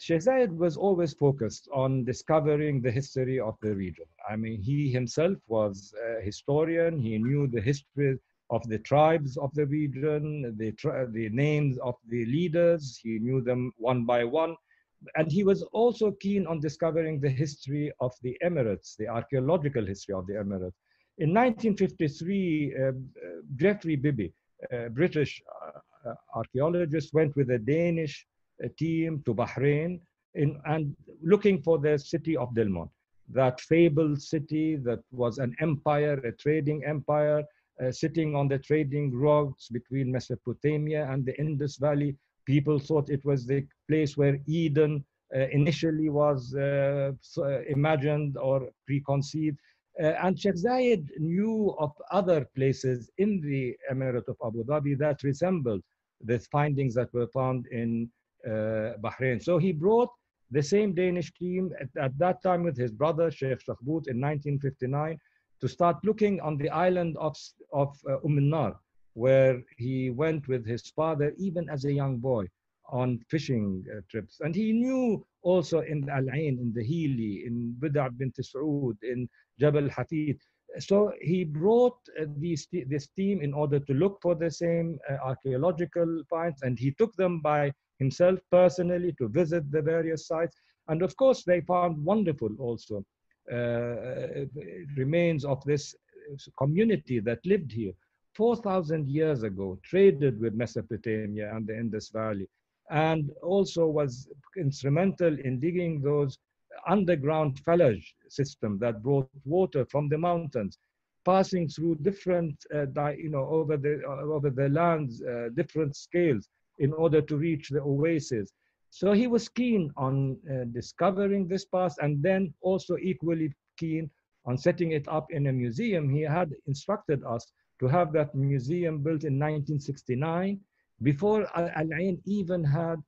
Sheikh Zayed was always focused on discovering the history of the region. I mean, he himself was a historian. He knew the history of the tribes of the region, the, the names of the leaders. He knew them one by one. And he was also keen on discovering the history of the Emirates, the archaeological history of the Emirates. In 1953, uh, Geoffrey Bibby, a British uh, archaeologist, went with a Danish team to Bahrain in, and looking for the city of Dilmun, that fabled city that was an empire, a trading empire, uh, sitting on the trading routes between Mesopotamia and the Indus Valley. People thought it was the place where Eden uh, initially was uh, uh imagined or preconceived. Uh, and Sheikh Zayed knew of other places in the Emirate of Abu Dhabi that resembled the findings that were found in Bahrain. So he brought the same Danish team at, at that time with his brother Sheikh Shakhbout in 1959 to start looking on the island of, of uh, Umm where he went with his father even as a young boy on fishing uh, trips. And he knew also in Al Ain, in the Hili, in Bida bint Saud, in Jabal Hafeet. So he brought uh, these, this team in order to look for the same uh, archaeological finds, and he took them by himself personally to visit the various sites. And of course, they found wonderful also uh, remains of this community that lived here 4,000 years ago, traded with Mesopotamia and the Indus Valley, and also was instrumental in digging those underground falaj system that brought water from the mountains passing through different uh, you know over the uh, over the lands uh, different scales in order to reach the oasis. So he was keen on uh, discovering this past and then also equally keen on setting it up in a museum. He had instructed us to have that museum built in 1969 before Al Ain even had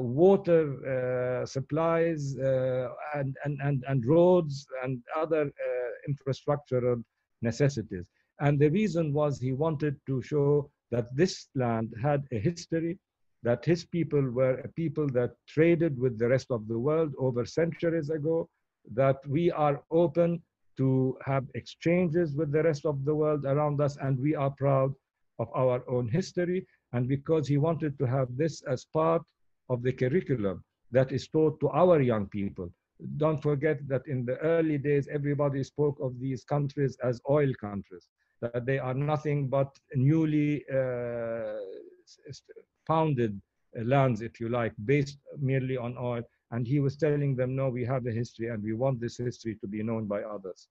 water uh, supplies uh, and, and, and, and roads and other uh, infrastructural necessities. And the reason was he wanted to show that this land had a history, that his people were a people that traded with the rest of the world over centuries ago, that we are open to have exchanges with the rest of the world around us, and we are proud of our own history. And because he wanted to have this as part of the curriculum that is taught to our young people. Don't forget that in the early days, everybody spoke of these countries as oil countries that they are nothing but newly uh, founded lands, if you like, based merely on oil. And he was telling them, no, we have a history and we want this history to be known by others.